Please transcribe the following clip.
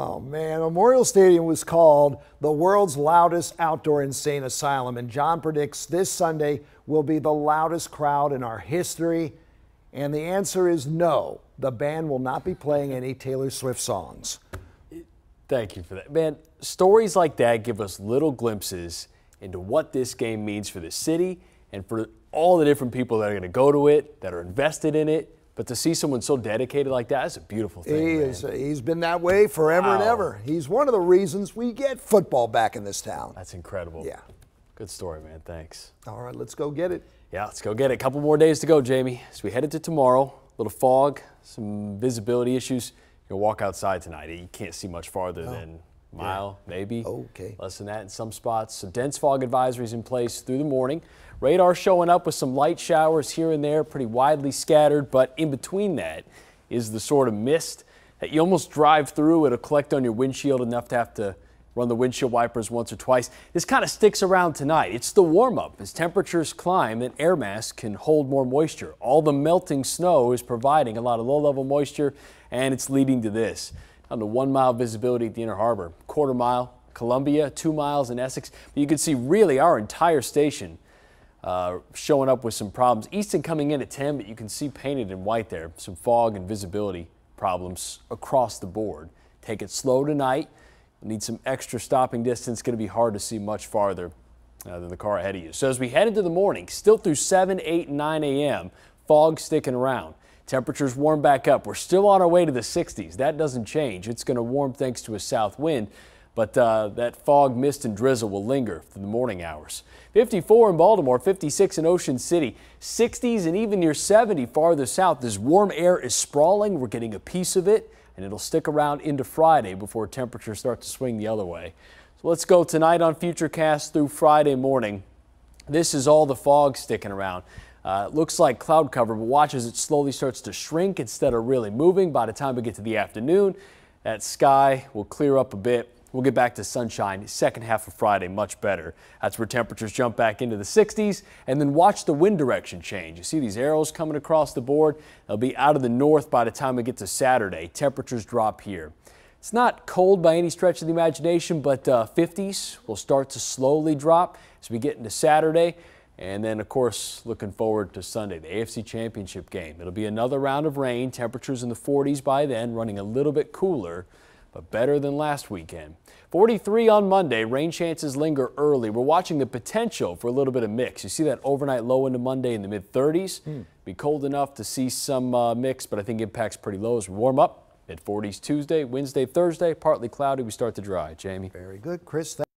Oh man, Memorial Stadium was called the world's loudest outdoor insane asylum, and John predicts this Sunday will be the loudest crowd in our history. And the answer is no. The band will not be playing any Taylor Swift songs. Thank you for that. Man, stories like that give us little glimpses into what this game means for the city and for all the different people that are going to go to it, that are invested in it. But to see someone so dedicated like that is a beautiful thing. He man. is, uh, he's been that way forever and ever. He's one of the reasons we get football back in this town. That's incredible. Yeah. Good story, man. Thanks. All right, let's go get it. Yeah, let's go get it. A couple more days to go, Jamie. As we head into tomorrow, a little fog, some visibility issues. You'll walk outside tonight. You can't see much farther than mile, maybe. Okay. Less than that in some spots. So dense fog advisories in place through the morning. Radar showing up with some light showers here and there, pretty widely scattered, but in between that is the sort of mist that you almost drive through. It'll collect on your windshield enough to have to run the windshield wipers once or twice. This kind of sticks around tonight. It's the warm up. As temperatures climb, then air mass can hold more moisture. All the melting snow is providing a lot of low level moisture, and it's leading to this. On the one mile visibility at the Inner Harbor, quarter mile, Columbia, two miles in Essex. But you can see really our entire station uh, showing up with some problems. Easton coming in at 10, but you can see painted in white there, some fog and visibility problems across the board. Take it slow tonight. Need some extra stopping distance. Going to be hard to see much farther uh, than the car ahead of you. So as we head into the morning, still through 7, 8, 9 a.m., fog sticking around. Temperatures warm back up. We're still on our way to the 60s. That doesn't change. It's going to warm thanks to a south wind, but uh, that fog, mist, and drizzle will linger through the morning hours. 54 in Baltimore, 56 in Ocean City, 60s and even near 70 farther south. This warm air is sprawling. We're getting a piece of it, and it'll stick around into Friday before temperatures start to swing the other way. So let's go tonight on Futurecast through Friday morning. This is all the fog sticking around. Uh, it looks like cloud cover, but watch as it slowly starts to shrink instead of really moving. By the time we get to the afternoon, that sky will clear up a bit. We'll get back to sunshine second half of Friday, much better. That's where temperatures jump back into the 60s. And then watch the wind direction change. You see these arrows coming across the board? They'll be out of the north by the time we get to Saturday. Temperatures drop here. It's not cold by any stretch of the imagination, but uh, 50s will start to slowly drop as we get into Saturday. And then, of course, looking forward to Sunday, the AFC Championship game. It'll be another round of rain, temperatures in the 40s by then, running a little bit cooler, but better than last weekend. 43 on Monday, rain chances linger early. We're watching the potential for a little bit of mix. You see that overnight low into Monday in the mid 30s. Be cold enough to see some uh, mix, but I think impact's pretty low as we warm up. Mid 40s Tuesday, Wednesday, Thursday, partly cloudy. We start to dry. Jamie. Very good, Chris.